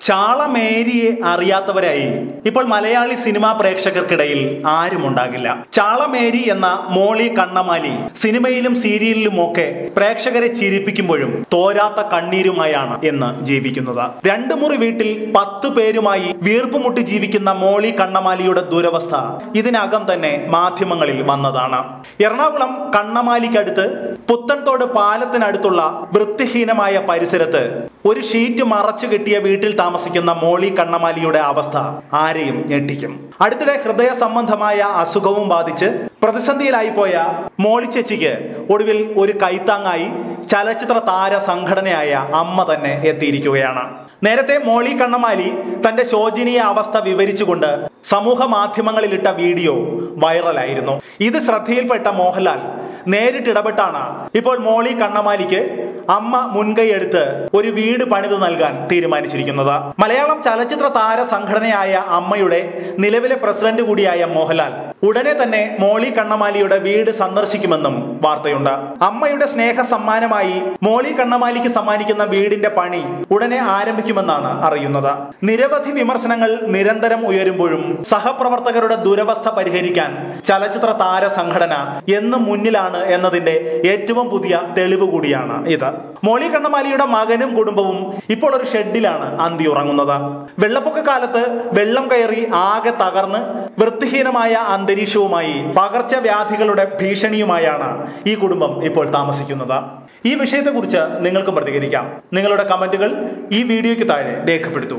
ചാള മേരിയെ അറിയാത്തവരായി. ഇപ്പോൾ മലയാളി സിനിമാ പ്രേക്ഷകർക്കിടയിൽ ആരും ഉണ്ടാകില്ല. ചാളമേരി എന്ന മോളി കണ്ണമാലി സിനിമയിലും സീരിയലിലും ഒക്കെ പ്രേക്ഷകരെ ചിരിപ്പിക്കുമ്പോഴും തോരാത്ത കണ്ണീരുമായാണ് എന്ന് ജീവിക്കുന്നത്. രണ്ടു മുറി വീട്ടിൽ പത്ത് പേരുമായി വീർപ്പുമുട്ടി ജീവിക്കുന്ന മോളി കണ്ണമാലിയുടെ ദുരവസ്ഥ ഇതിനകം തന്നെ മാധ്യമങ്ങളിൽ വന്നതാണ്. എറണാകുളം കണ്ണമാലിക്കടുത്ത് പുത്തൻതോട് പാലത്തിനടുത്തുള്ള വൃത്തിഹീനമായ പരിസരത്ത് ഒരു ഷീറ്റ് മറച്ചു കിട്ടിയ വീട്ടിൽ താമസിക്കുന്ന മോളി കണ്ണമാലിയുടെ അവസ്ഥ ആരെയും ഞെട്ടിക്കും. അടുത്തിടെ ഹൃദയ സംബന്ധമായ അസുഖവും ബാധിച്ച് പ്രതിസന്ധിയിലായി പോയ മോളി ചേച്ചിക്ക് ഒടുവിൽ ഒരു കൈത്താങ്ങായി ചലച്ചിത്ര താര സംഘടനയായ അമ്മ തന്നെ എത്തിയിരിക്കുകയാണ്. നേരത്തെ മോളി കണ്ണമാലി തന്റെ ശോചനീയ അവസ്ഥ വിവരിച്ചുകൊണ്ട് സമൂഹ മാധ്യമങ്ങളിലിട്ട വീഡിയോ വൈറലായിരുന്നു. ഇത് ശ്രദ്ധയിൽപ്പെട്ട മോഹൻലാൽ നേരിട്ടിടപെട്ടാണ് ഇപ്പോൾ മോളി കണ്ണമാലിക്ക് അമ്മ മുൻകൈയെടുത്ത് ഒരു വീട് പണിത് നൽകാൻ തീരുമാനിച്ചിരിക്കുന്നത്. മലയാളം ചലച്ചിത്ര താര സംഘടനയായ അമ്മയുടെ നിലവിലെ പ്രസിഡന്റ് കൂടിയായ മോഹൻലാൽ ഉടനെ തന്നെ മോളി കണ്ണമാലിയുടെ വീട് സന്ദർശിക്കുമെന്നും വാർത്തയുണ്ട്. അമ്മയുടെ സ്നേഹ സമ്മാനമായി മോളി കണ്ണമാലിക്ക് സമ്മാനിക്കുന്ന വീടിന്റെ പണി ഉടനെ ആരംഭിക്കുമെന്നാണ് അറിയുന്നത്. നിരവധി വിമർശനങ്ങൾ നിരന്തരം ഉയരുമ്പോഴും സഹപ്രവർത്തകരുടെ ദുരവസ്ഥ പരിഹരിക്കാൻ ചലച്ചിത്ര താര സംഘടന എന്ന് മുന്നിലാണ് എന്നതിന്റെ ഏറ്റവും പുതിയ തെളിവ് കൂടിയാണ് ഇത്. മോളി കണ്ണമാലിയുടെ മകനും കുടുംബവും ഇപ്പോൾ ഒരു ഷെഡിലാണ് അന്തി ഉറങ്ങുന്നത്. വെള്ളപ്പൊക്ക കാലത്ത് വെള്ളം കയറി ആകെ തകർന്ന് വൃത്തിഹീനമായ അന്തരീക്ഷവുമായി പകർച്ചവ്യാധികളുടെ ഭീഷണിയുമായാണ് ഈ കുടുംബം ഇപ്പോൾ താമസിക്കുന്നത്. ഈ വിഷയത്തെക്കുറിച്ച് നിങ്ങൾക്കും പ്രതികരിക്കാം. നിങ്ങളുടെ കമന്റുകൾ ഈ വീഡിയോയ്ക്ക് താഴെ രേഖപ്പെടുത്തൂ.